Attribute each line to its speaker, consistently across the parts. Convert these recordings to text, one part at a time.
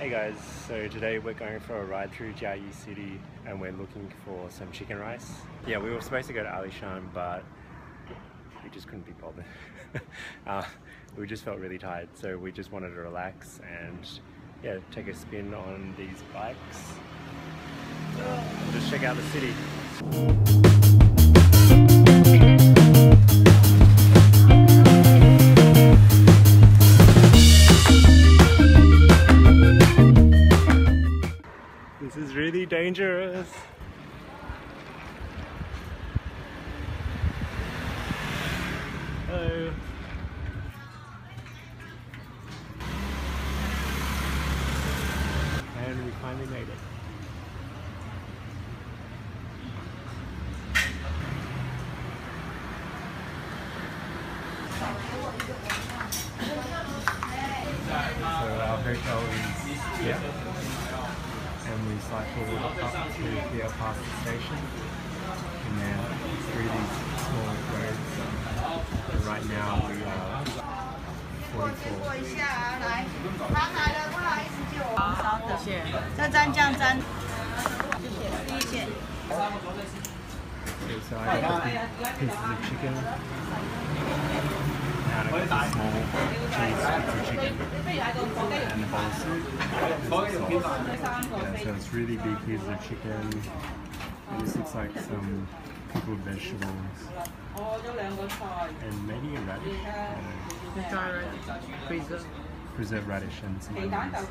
Speaker 1: Hey guys, so today we're going for a ride through Chiayi City and we're looking for some chicken rice. Yeah, we were supposed to go to Alishan but we just couldn't be bothered. uh, we just felt really tired so we just wanted to relax and yeah, take a spin on these bikes. Just check out the city. This is really dangerous. Hello. And we finally made it. So our hotel is here and we cycled up to here past the station and then through these small roads and right now we are 44
Speaker 2: 一下啊，来，他来了，不好意思借我。好的，谢谢。这蘸酱蘸，谢谢，第一件。
Speaker 1: Okay, so I got the pieces of chicken and I got the small cheese for chicken Yeah, so it's really big pieces of chicken and this looks like some pickled vegetables and maybe a radish
Speaker 3: Preserve.
Speaker 1: preserved radish and some onions.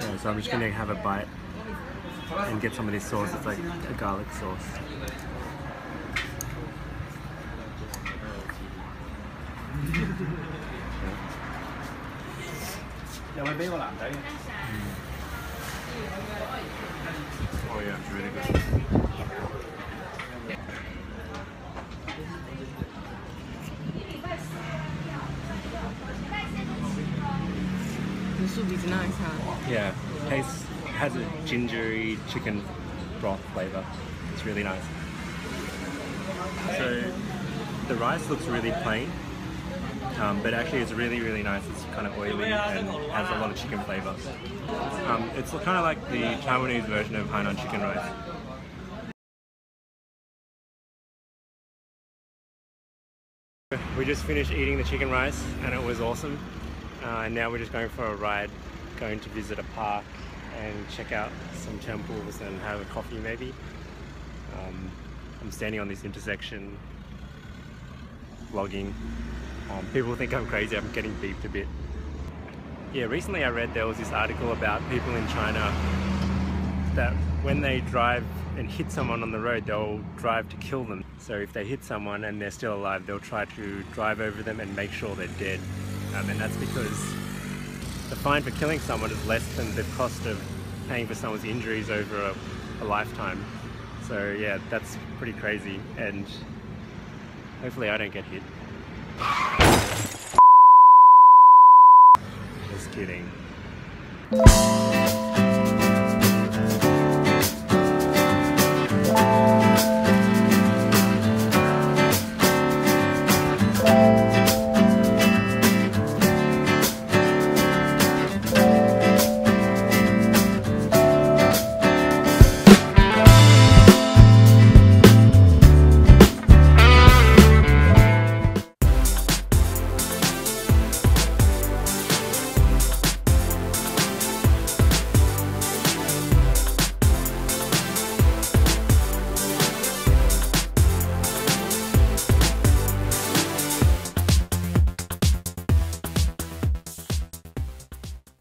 Speaker 1: Yeah, so I'm just gonna have a bite and get some of this sauce. It's like a garlic sauce. Oh yeah, it's really good.
Speaker 3: The soup is nice, huh?
Speaker 1: Yeah, tastes has a gingery chicken broth flavor. It's really nice. So the rice looks really plain, um, but actually it's really really nice. It's kind of oily and has a lot of chicken flavor. Um, it's kind of like the Taiwanese version of Hainan chicken rice. We just finished eating the chicken rice and it was awesome. Uh, and now we're just going for a ride, going to visit a park and check out some temples and have a coffee maybe. Um, I'm standing on this intersection vlogging. Um, people think I'm crazy, I'm getting beeped a bit. Yeah, recently I read there was this article about people in China that when they drive and hit someone on the road, they'll drive to kill them. So if they hit someone and they're still alive, they'll try to drive over them and make sure they're dead. Um, and that's because the fine for killing someone is less than the cost of paying for someone's injuries over a, a lifetime. So yeah, that's pretty crazy. And hopefully I don't get hit. Just kidding.